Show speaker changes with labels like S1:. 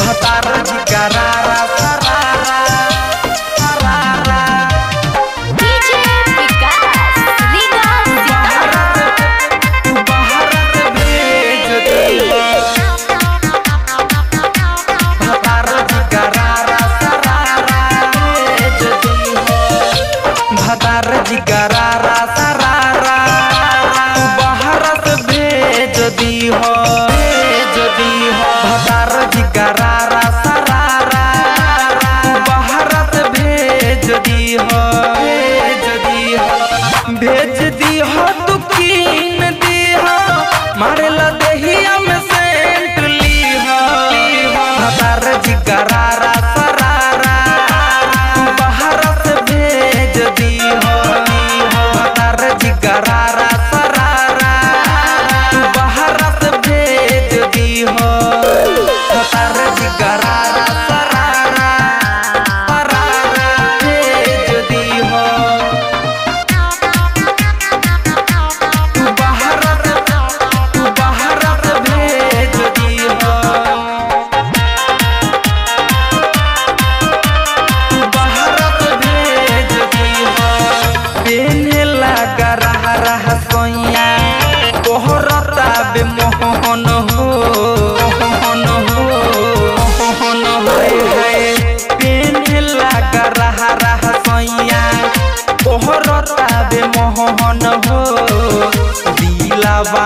S1: धतारा जी का रे मोहन हो मोहन हो मोहन हाय हाय। पेने लगा रहा रहा सैया। तोहर रे मोहन हो। दिलावा